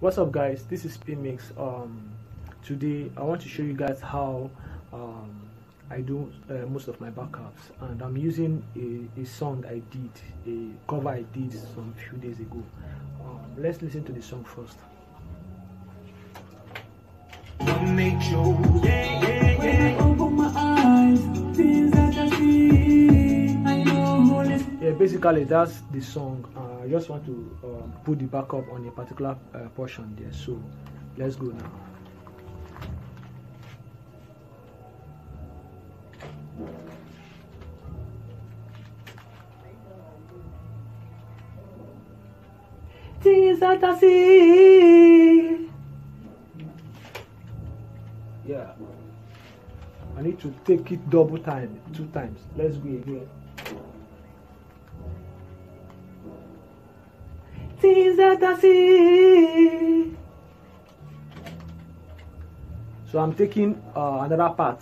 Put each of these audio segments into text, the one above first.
what's up guys this is pmix um today i want to show you guys how um i do uh, most of my backups and i'm using a, a song i did a cover i did some few days ago um, let's listen to the song first yeah, yeah, yeah. Open my eyes, things that I see. I know Holy yeah basically that's the song i just want to um, put the backup on a particular uh, portion there. So let's go now. Yeah. I need to take it double time two times. Let's go again Things that I see. so i'm taking uh, another part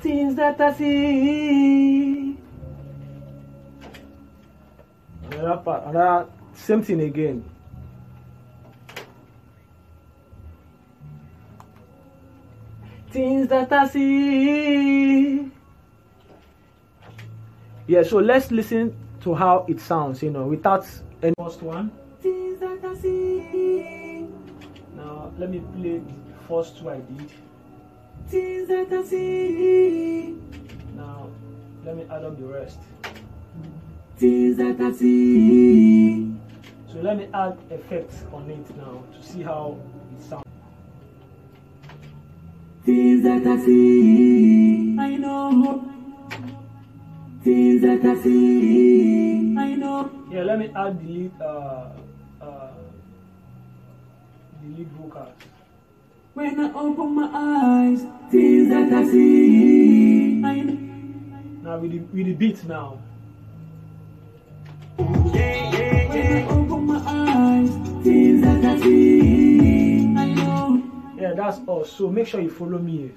Things that I see. another part another same thing again Things that I see. Yeah so let's listen to how it sounds you know without any first one now let me play the first two i did Things I see. now let me add up the rest Things I see. so let me add effects on it now to see how it sounds Things I see. I know. Things that I know. yeah let me add the lead uh uh the lead vocals When I open my eyes, things that I see. I know. now with the with the beat now Yeah, yeah, When yeah. I open my eyes, things that I see. I know. yeah that's all so make sure you follow me